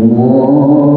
Allah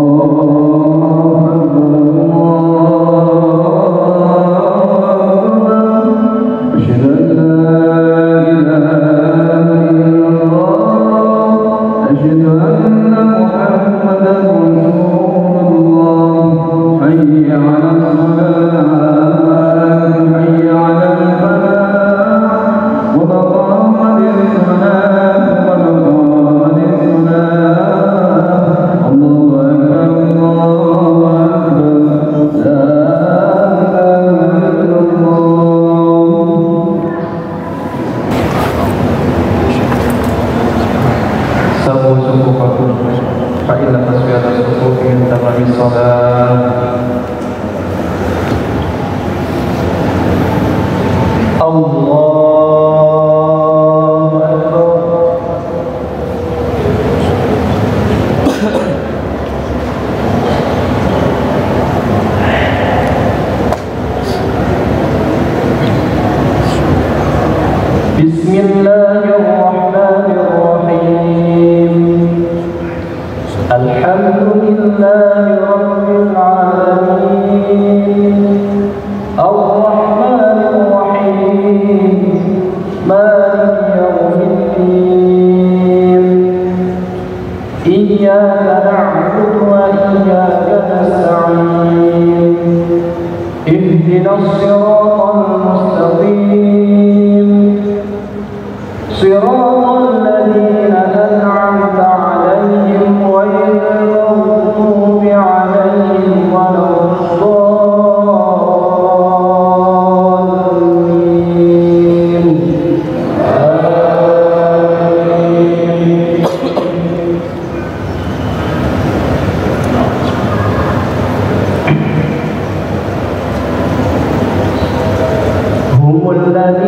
You know. محلقين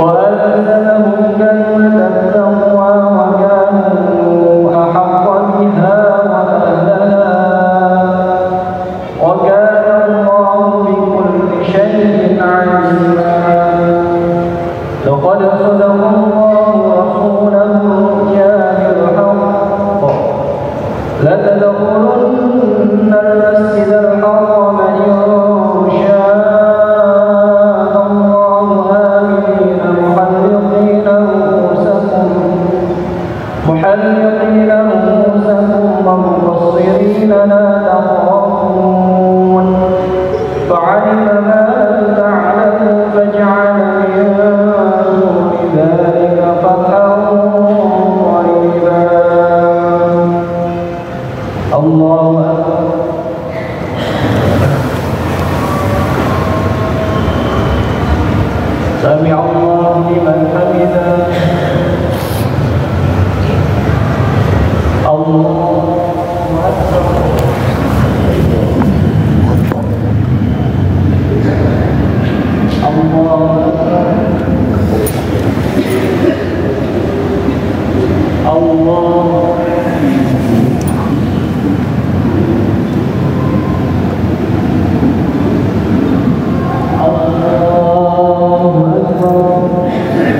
رؤوسكم ومقصرين لا تخافون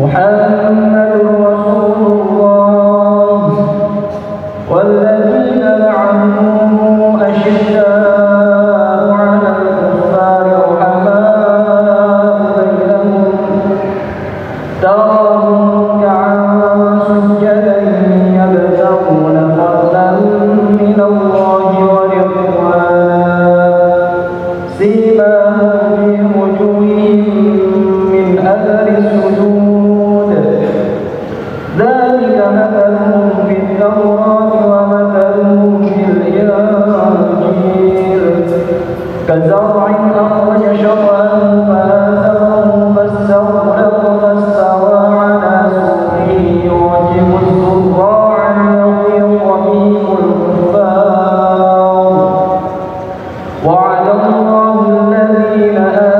محمد رسول الله. والذين الله الذين آمنوا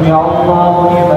سمع الله